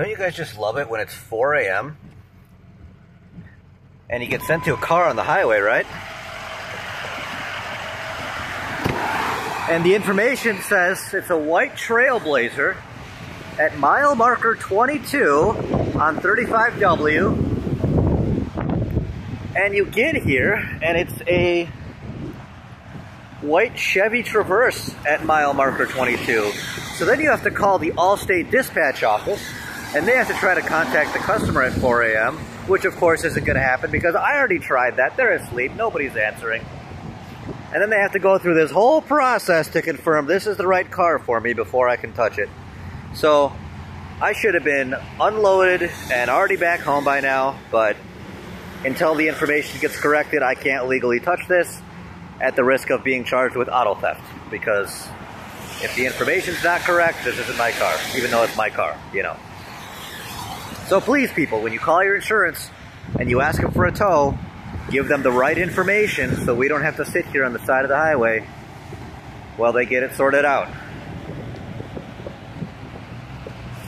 Don't you guys just love it when it's 4 a.m. and you get sent to a car on the highway, right? And the information says it's a white trailblazer at mile marker 22 on 35W. And you get here and it's a white Chevy Traverse at mile marker 22. So then you have to call the Allstate dispatch office and they have to try to contact the customer at 4 a.m., which of course isn't going to happen because I already tried that. They're asleep. Nobody's answering. And then they have to go through this whole process to confirm this is the right car for me before I can touch it. So I should have been unloaded and already back home by now, but until the information gets corrected, I can't legally touch this at the risk of being charged with auto theft because if the information's not correct, this isn't my car, even though it's my car, you know. So please, people, when you call your insurance and you ask them for a tow, give them the right information so we don't have to sit here on the side of the highway while they get it sorted out.